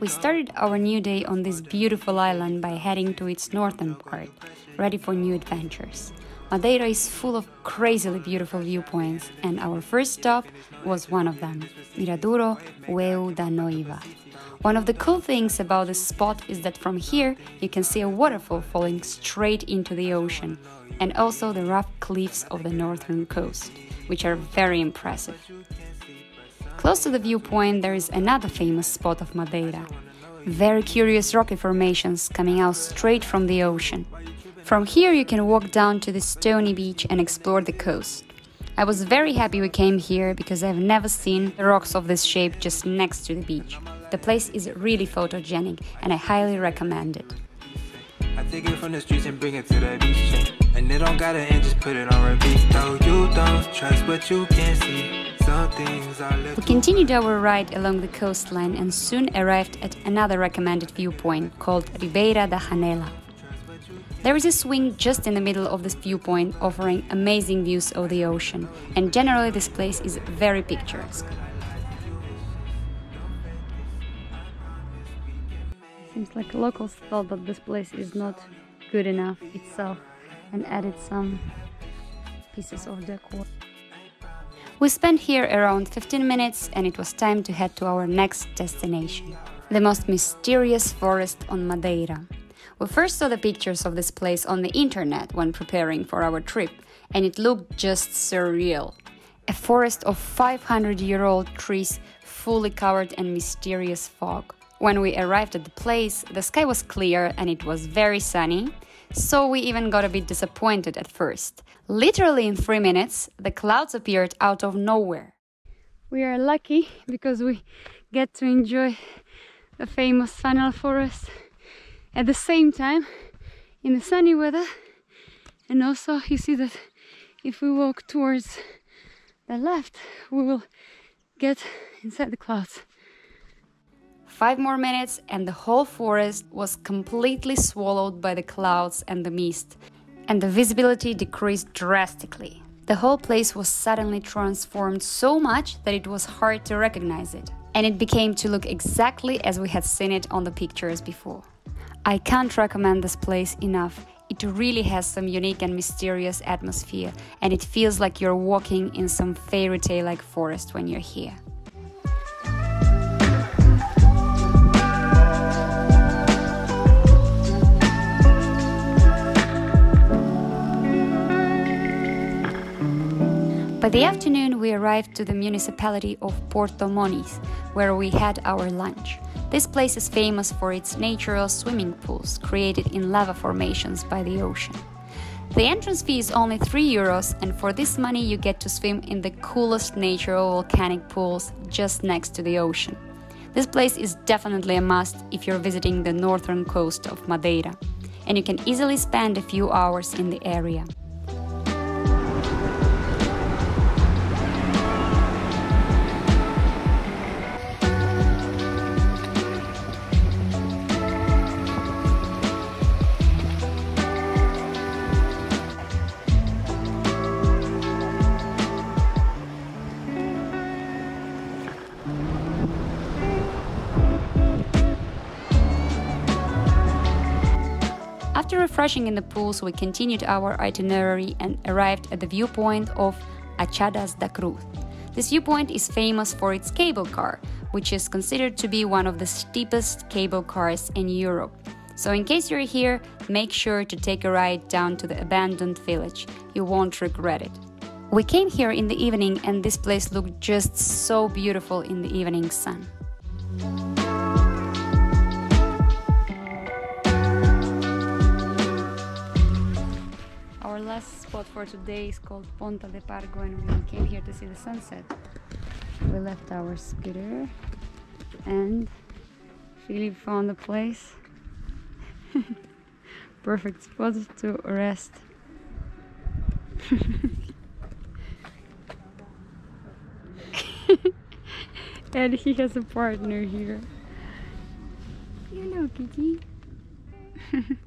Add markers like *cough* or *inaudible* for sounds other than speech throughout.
We started our new day on this beautiful island by heading to its northern part, ready for new adventures. Madeira is full of crazily beautiful viewpoints, and our first stop was one of them, Miradouro Véu da Noiva. One of the cool things about this spot is that from here you can see a waterfall falling straight into the ocean, and also the rough cliffs of the northern coast, which are very impressive. Close to the viewpoint there is another famous spot of Madeira, very curious rocky formations coming out straight from the ocean. From here you can walk down to the stony beach and explore the coast. I was very happy we came here because I've never seen the rocks of this shape just next to the beach. The place is really photogenic and I highly recommend it. I take it from the streets and bring it to the beach. And it don't gotta end, just put it on repeat. Though you don't trust what you can see. We continued our ride along the coastline and soon arrived at another recommended viewpoint called Ribeira da Janela. There is a swing just in the middle of this viewpoint offering amazing views of the ocean, and generally this place is very picturesque. Seems like locals thought that this place is not good enough itself and added some pieces of decor. We spent here around 15 minutes and it was time to head to our next destination, the most mysterious forest on Madeira. We first saw the pictures of this place on the internet when preparing for our trip, and it looked just surreal. A forest of 500 year old trees fully covered in mysterious fog. When we arrived at the place, the sky was clear and it was very sunny, so we even got a bit disappointed at first. Literally in three minutes, the clouds appeared out of nowhere. We are lucky because we get to enjoy the famous Fanal forest at the same time in the sunny weather and also you see that if we walk towards the left we will get inside the clouds Five more minutes and the whole forest was completely swallowed by the clouds and the mist, and the visibility decreased drastically. The whole place was suddenly transformed so much that it was hard to recognize it, and it became to look exactly as we had seen it on the pictures before. I can't recommend this place enough. It really has some unique and mysterious atmosphere, and it feels like you're walking in some fairy tale like forest when you're here. By the afternoon, we arrived to the municipality of Porto Moniz, where we had our lunch. This place is famous for its natural swimming pools created in lava formations by the ocean. The entrance fee is only 3 euros, and for this money, you get to swim in the coolest natural volcanic pools just next to the ocean. This place is definitely a must if you're visiting the northern coast of Madeira, and you can easily spend a few hours in the area. Refreshing in the pools, we continued our itinerary and arrived at the viewpoint of Achadas da Cruz. This viewpoint is famous for its cable car, which is considered to be one of the steepest cable cars in Europe. So, in case you're here, make sure to take a ride down to the abandoned village. You won't regret it. We came here in the evening, and this place looked just so beautiful in the evening sun. Last spot for today is called Ponta de Pargo and we came here to see the sunset. We left our scooter and Philip found a place. *laughs* Perfect spot to rest. *laughs* and he has a partner here. Hello, Kiki. *laughs*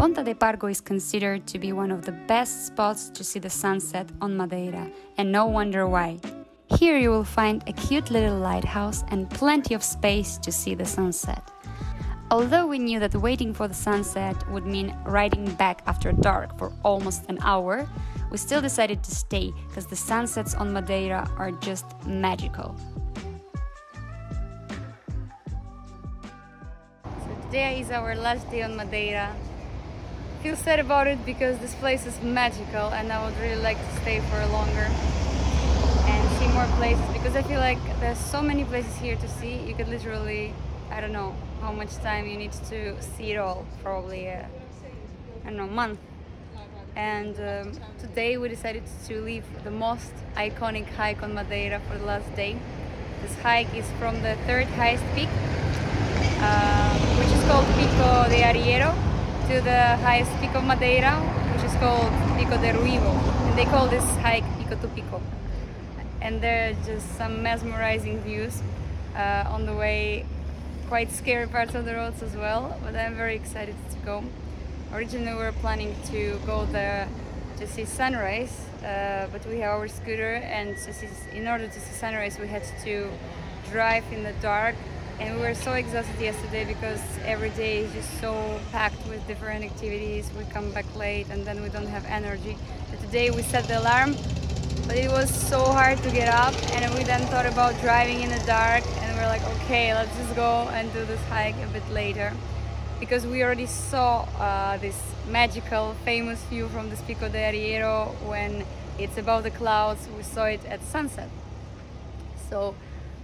Ponta de Pargo is considered to be one of the best spots to see the sunset on Madeira, and no wonder why. Here you will find a cute little lighthouse and plenty of space to see the sunset. Although we knew that waiting for the sunset would mean riding back after dark for almost an hour, we still decided to stay because the sunsets on Madeira are just magical. So today is our last day on Madeira. I feel sad about it because this place is magical and I would really like to stay for longer and see more places because I feel like there's so many places here to see. You could literally, I don't know how much time you need to see it all. Probably, a, I don't know, month. And um, today we decided to leave the most iconic hike on Madeira for the last day. This hike is from the third highest peak, uh, which is called Pico de Arieiro, to the highest peak of Madeira, which is called Pico de Ruivo. And they call this hike Pico to Pico. And there are just some mesmerizing views uh, on the way. Quite scary parts of the roads as well but I'm very excited to go. Originally we were planning to go there to see sunrise uh, but we have our scooter and see, in order to see sunrise we had to drive in the dark and we were so exhausted yesterday because every day is just so packed with different activities. We come back late and then we don't have energy. But today we set the alarm but it was so hard to get up. And we then thought about driving in the dark and we are like okay let's just go and do this hike a bit later. Because we already saw uh, this magical famous view from the Pico de Arieiro when it's above the clouds. We saw it at sunset. So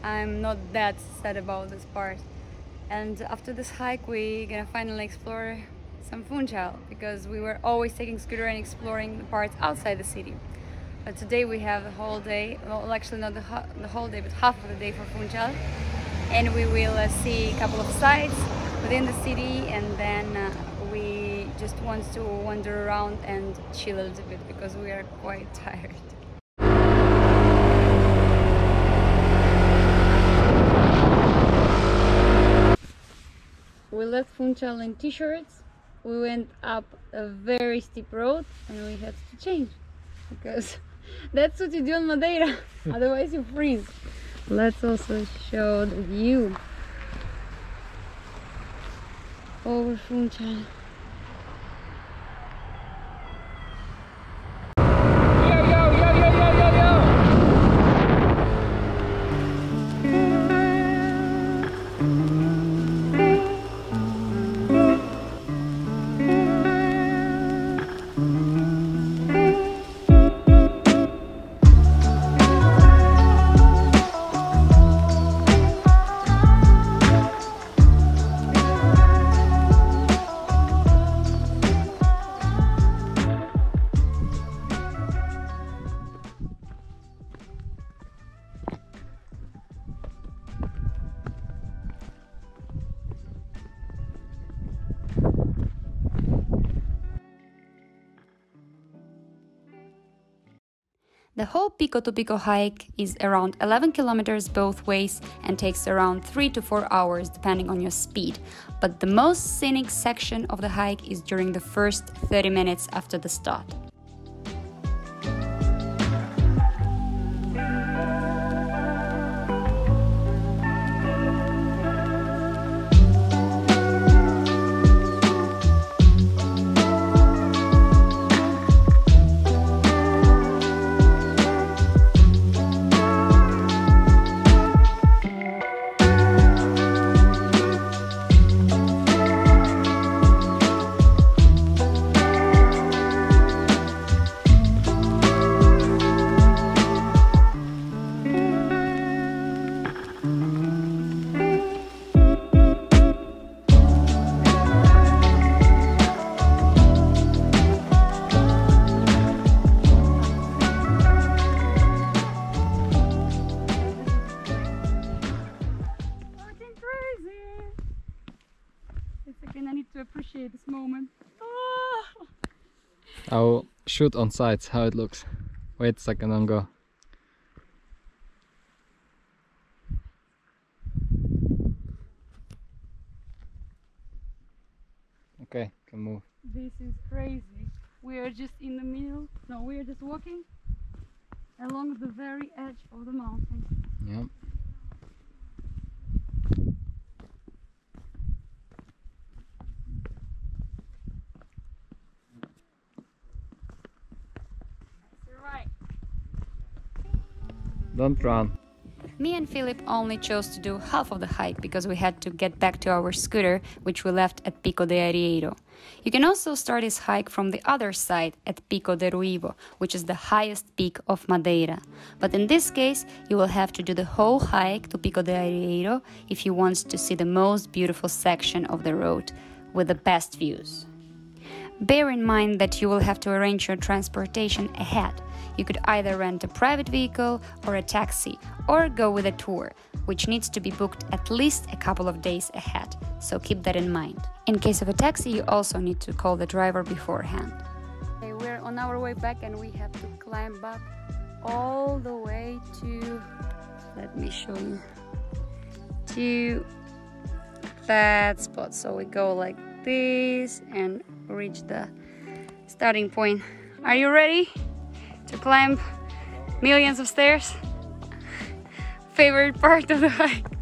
I'm not that sad about this part and after this hike we're gonna finally explore some Funchal because we were always taking scooter and exploring the parts outside the city but today we have the whole day, well actually not the, the whole day, but half of the day for Funchal. And we will uh, see a couple of sites within the city and then uh, we just want to wander around and chill a little bit because we are quite *laughs* tired. We left Funchal in t-shirts, we went up a very steep road and we had to change because *laughs* that's what you do on Madeira. *laughs* Otherwise you freeze. Let's also show the view over Funchal. Whole Pico to Pico hike is around 11 kilometers both ways and takes around 3 to 4 hours depending on your speed. But the most scenic section of the hike is during the first 30 minutes after the start. This moment. Oh. I'll shoot on sights how it looks. Wait a second and go. Okay, can move. This is crazy. We are just in the middle. No, we are just walking. along the very edge of the mountain. Yep. Don't run. Me and Philip only chose to do half of the hike because we had to get back to our scooter, which we left at Pico de Arieiro. You can also start this hike from the other side at Pico de Ruivo, which is the highest peak of Madeira. But in this case, you will have to do the whole hike to Pico de Arieiro if you want to see the most beautiful section of the road with the best views. Bear in mind that you will have to arrange your transportation ahead you could either rent a private vehicle or a taxi, or go with a tour, which needs to be booked at least a couple of days ahead, so keep that in mind. In case of a taxi, you also need to call the driver beforehand. Okay, we're on our way back and we have to climb up all the way to, let me show you, to that spot. So we go like this and reach the starting point. Are you ready? To climb millions of stairs. *laughs* Favorite part of the hike.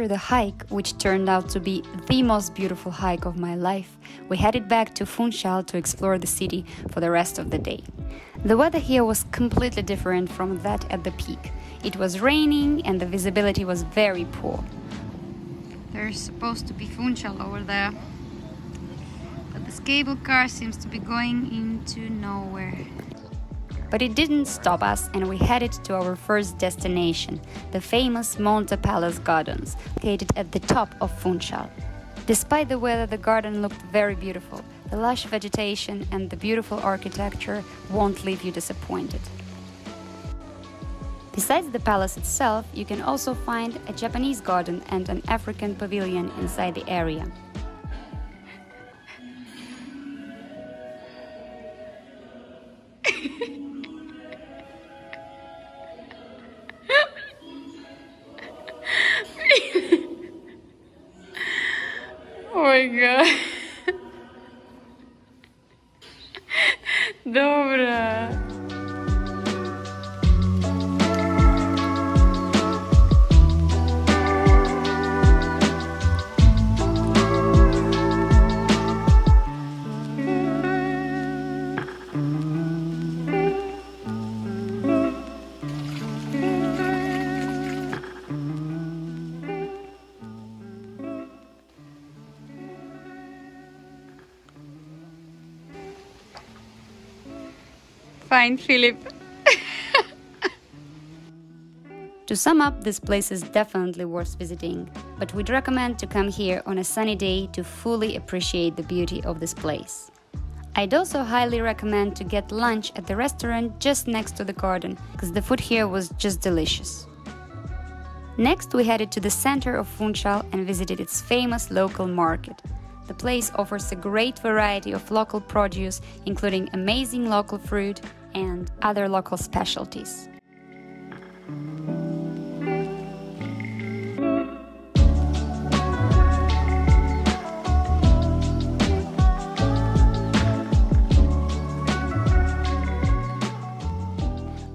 After the hike, which turned out to be the most beautiful hike of my life, we headed back to Funchal to explore the city for the rest of the day. The weather here was completely different from that at the peak. It was raining and the visibility was very poor. There's supposed to be Funchal over there, but this cable car seems to be going into nowhere. But it didn't stop us and we headed to our first destination, the famous Monte Palace Gardens, located at the top of Funchal. Despite the weather, the garden looked very beautiful. The lush vegetation and the beautiful architecture won't leave you disappointed. Besides the palace itself, you can also find a Japanese garden and an African pavilion inside the area. My god. Fine, Philip. *laughs* to sum up, this place is definitely worth visiting, but we'd recommend to come here on a sunny day to fully appreciate the beauty of this place. I'd also highly recommend to get lunch at the restaurant just next to the garden, because the food here was just delicious. Next, we headed to the center of Funchal and visited its famous local market. The place offers a great variety of local produce, including amazing local fruit, and other local specialties.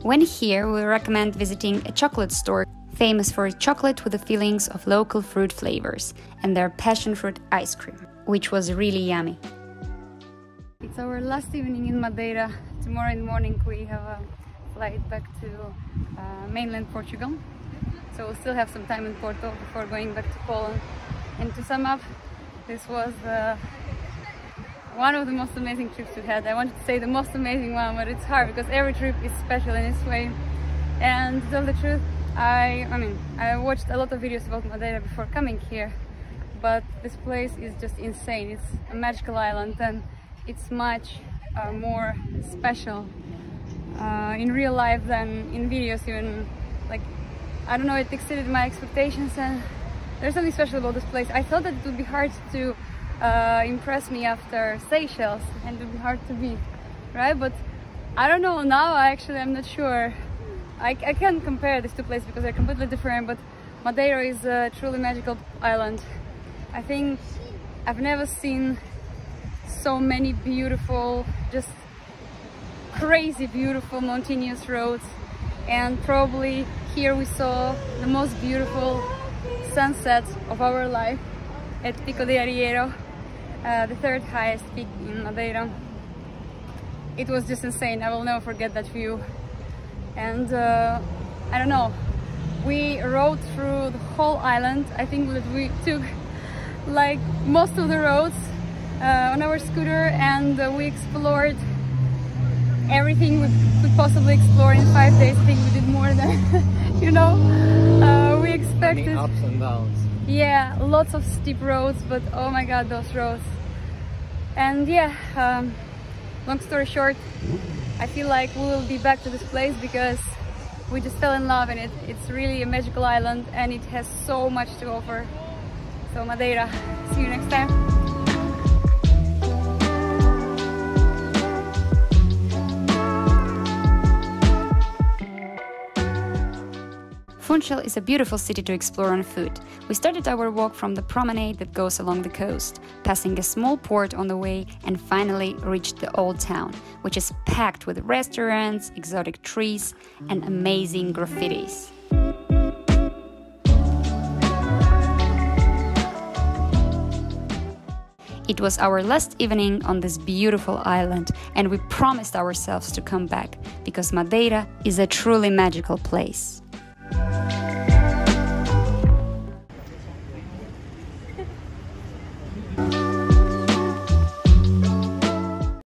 When here, we recommend visiting a chocolate store famous for its chocolate with the fillings of local fruit flavors and their passion fruit ice cream, which was really yummy. It's our last evening in Madeira tomorrow in the morning we have a flight back to uh, mainland Portugal. So we'll still have some time in Porto before going back to Poland. And to sum up, this was uh, one of the most amazing trips we had. I wanted to say the most amazing one, but it's hard because every trip is special in its way. And to tell the truth, I, I mean, I watched a lot of videos about Madeira before coming here, but this place is just insane. It's a magical island and it's much uh, more special uh, in real life than in videos even like I don't know it exceeded my expectations and there's something special about this place. I thought that it would be hard to uh, impress me after Seychelles and it would be hard to beat right? But I don't know now I actually I'm not sure. I, I can't compare these two places because they're completely different but Madeira is a truly magical island. I think I've never seen so many beautiful just crazy beautiful mountainous roads and probably here we saw the most beautiful sunset of our life at Pico de Arieiro, uh, the third highest peak in Madeira. It was just insane, I will never forget that view. And uh, I don't know, we rode through the whole island. I think that we took like most of the roads on our scooter and uh, we explored everything we could possibly explore in five days. I think we did more than, *laughs* you know, uh, we expected. Many ups and downs. Yeah, lots of steep roads, but oh my god, those roads. And yeah, um, long story short, I feel like we will be back to this place because we just fell in love in it. It's really a magical island and it has so much to offer. So Madeira, see you next time. Funchal is a beautiful city to explore on foot. We started our walk from the promenade that goes along the coast, passing a small port on the way, and finally reached the old town, which is packed with restaurants, exotic trees, and amazing graffitis. It was our last evening on this beautiful island, and we promised ourselves to come back because Madeira is a truly magical place.